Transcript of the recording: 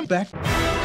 I'm back.